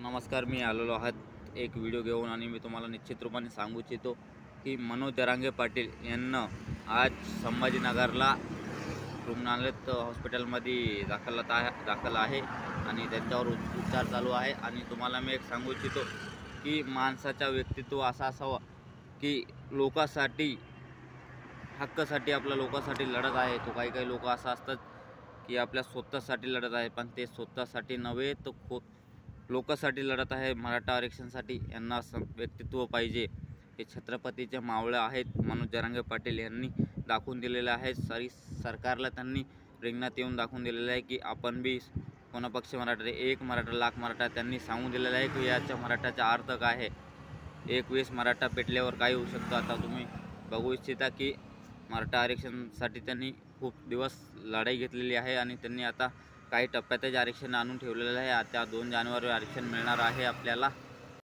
तर नमस्कार मी आलेलो आहात एक व्हिडिओ घेऊन आणि मी तुम्हाला निश्चित रूपाने सांगू इच्छितो की मनोज दरांगे पाटील यांना आज संभाजीनगरला रुग्णालयात हॉस्पिटलमध्ये दाखलत दाखल आहे आणि त्यांच्यावर उपचार चालू आहे. आणि तुम्हाला मी एक सांगू इच्छितो की माणसाचा व्यक्तित्व असा असावा की लोकांसाठी हक्कासाठी आपल्या लोकांसाठी लढत आहे. तो काही काही लोक असं असतात की आपल्या स्वतःसाठी लढत आहे पण ते स्वतःसाठी नव्हे तर खो लोकांसाठी लढत आहे. मराठा आरक्षणासाठी यांना व्यक्तित्व पाहिजे. हे छत्रपतीचे मावळे आहेत. मनोज जरांगे पाटील यांनी दाखवून दिलेले आहे. सारी सरकारला त्यांनी रिंगणात येऊन दाखवून दिलेलं आहे की आपण बी कोणापक्ष मराठा एक मराठा लाख मराठा त्यांनी सांगून दिलेलं आहे की याच्या मराठाचा अर्थ काय आहे? एक वीस मराठा पेटल्यावर काय होऊ शकतं? आता तुम्ही बघू इच्छिता की मराठा आरक्षणासाठी त्यांनी खूप दिवस लढाई घेतलेली आहे आणि त्यांनी आता काही टप्प्यातच आरक्षण आणून ठेवलेलं आहे. आता दोन जानेवारी आरक्षण मिळणार आहे आपल्याला.